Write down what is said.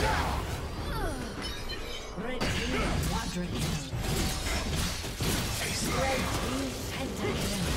Red team quadra. Red team pentakill.